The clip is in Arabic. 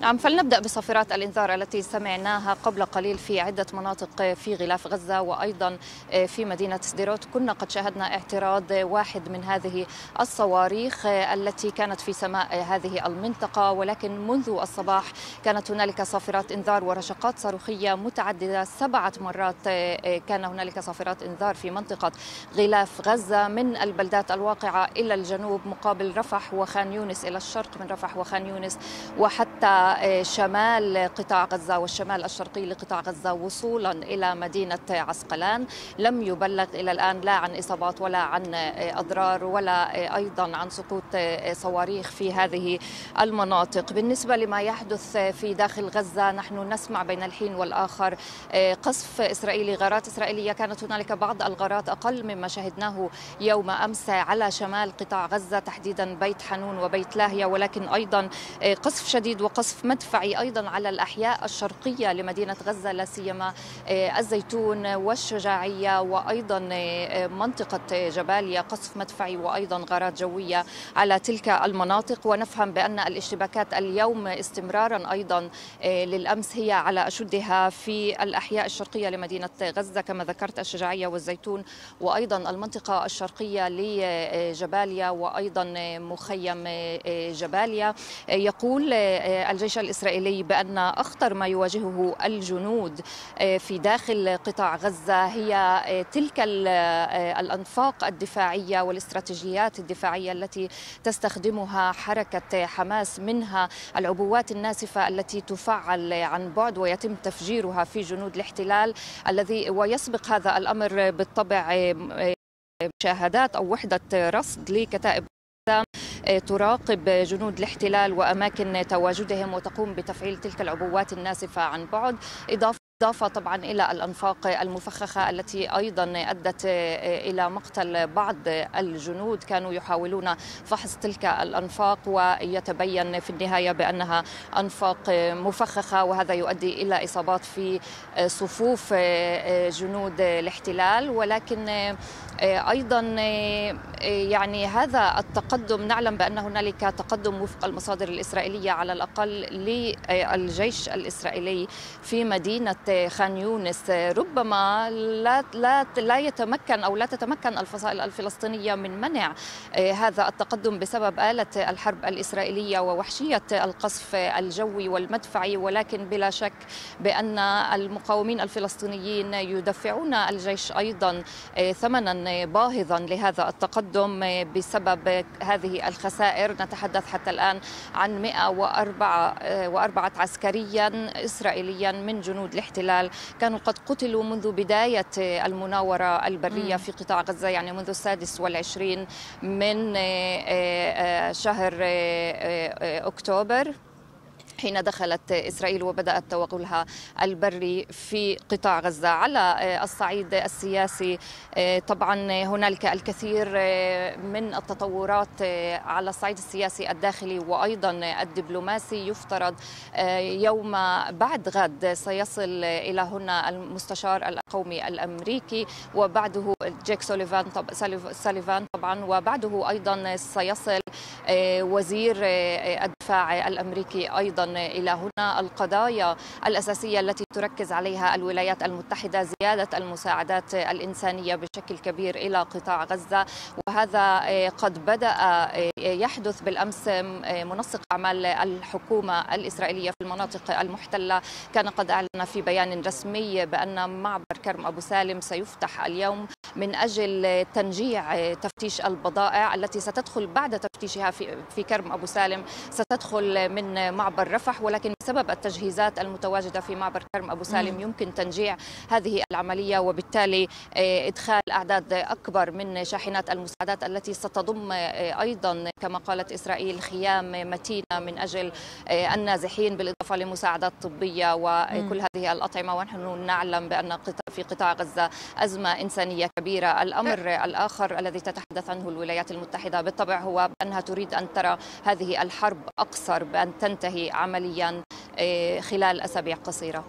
نعم فلنبدأ بصافرات الإنذار التي سمعناها قبل قليل في عدة مناطق في غلاف غزة وأيضا في مدينة سديروت. كنا قد شاهدنا اعتراض واحد من هذه الصواريخ التي كانت في سماء هذه المنطقة. ولكن منذ الصباح كانت هنالك صافرات إنذار ورشقات صاروخية متعددة سبعة مرات كان هنالك صافرات إنذار في منطقة غلاف غزة من البلدات الواقعة إلى الجنوب مقابل رفح وخان يونس إلى الشرق من رفح وخان يونس وحتى شمال قطاع غزة والشمال الشرقي لقطاع غزة وصولا إلى مدينة عسقلان. لم يبلغ إلى الآن لا عن إصابات ولا عن أضرار ولا أيضا عن سقوط صواريخ في هذه المناطق. بالنسبة لما يحدث في داخل غزة نحن نسمع بين الحين والآخر قصف إسرائيلي غارات إسرائيلية. كانت هنالك بعض الغارات أقل مما شهدناه يوم أمس على شمال قطاع غزة تحديدا بيت حنون وبيت لاهية. ولكن أيضا قصف شديد وقصف مدفعي أيضا على الأحياء الشرقية لمدينة غزة لا سيما الزيتون والشجاعية وأيضا منطقة جباليا قصف مدفعي وأيضا غارات جوية على تلك المناطق. ونفهم بأن الاشتباكات اليوم استمرارا أيضا للأمس هي على أشدها في الأحياء الشرقية لمدينة غزة كما ذكرت الشجاعية والزيتون وأيضا المنطقة الشرقية لجباليا وأيضا مخيم جباليا. يقول الجيش الإسرائيلي بأن أخطر ما يواجهه الجنود في داخل قطاع غزة هي تلك الأنفاق الدفاعية والاستراتيجيات الدفاعية التي تستخدمها حركة حماس منها العبوات الناسفة التي تفعل عن بعد ويتم تفجيرها في جنود الاحتلال الذي ويسبق هذا الأمر بالطبع مشاهدات أو وحدة رصد لكتائب تراقب جنود الاحتلال وأماكن تواجدهم وتقوم بتفعيل تلك العبوات الناسفة عن بعد. إضافة إضافة طبعا إلى الأنفاق المفخخة التي أيضا أدت إلى مقتل بعض الجنود. كانوا يحاولون فحص تلك الأنفاق ويتبين في النهاية بأنها أنفاق مفخخة وهذا يؤدي إلى إصابات في صفوف جنود الاحتلال. ولكن أيضا يعني هذا التقدم نعلم بأن هنالك تقدم وفق المصادر الإسرائيلية على الأقل للجيش الإسرائيلي في مدينة خان يونس ربما لا لا لا يتمكن أو لا تتمكن الفصائل الفلسطينية من منع هذا التقدم بسبب آلة الحرب الإسرائيلية ووحشية القصف الجوي والمدفعي ولكن بلا شك بأن المقاومين الفلسطينيين يدفعون الجيش أيضا ثمنا باهظا لهذا التقدم بسبب هذه الخسائر. نتحدث حتى الآن عن 104 عسكريا إسرائيليا من جنود الاحتلال. الاحتلال. كانوا قد قتلوا منذ بداية المناورة البرية في قطاع غزة يعني منذ السادس والعشرين من شهر أكتوبر. حين دخلت إسرائيل وبدأت توغلها البري في قطاع غزة. على الصعيد السياسي طبعا هنالك الكثير من التطورات على الصعيد السياسي الداخلي وأيضا الدبلوماسي. يفترض يوم بعد غد سيصل إلى هنا المستشار القومي الأمريكي وبعده جيك سوليفان طبعا وبعده أيضا سيصل وزير الدفاع الأمريكي أيضا إلى هنا. القضايا الأساسية التي تركز عليها الولايات المتحدة زيادة المساعدات الإنسانية بشكل كبير إلى قطاع غزة. وهذا قد بدأ يحدث بالأمس منسق أعمال الحكومة الإسرائيلية في المناطق المحتلة. كان قد أعلن في بيان رسمي بأن معبر كرم أبو سالم سيفتح اليوم من أجل تنجيع تفتيش البضائع التي ستدخل بعد تفتيشها في, في كرم أبو سالم ستدخل من معبر رفح ولكن بسبب التجهيزات المتواجدة في معبر كرم أبو سالم يمكن تنجيع هذه العملية وبالتالي إدخال أعداد أكبر من شاحنات المساعدات التي ستضم أيضا كما قالت إسرائيل خيام متينة من أجل النازحين بالإضافة لمساعدات طبية وكل هذه الأطعمة. ونحن نعلم بأن في قطاع غزة أزمة إنسانية كبيرة. الأمر الآخر الذي تتحدث عنه الولايات المتحدة بالطبع هو بأنها تريد أن ترى هذه الحرب أقصر بأن تنتهي عمليا خلال أسابيع قصيرة.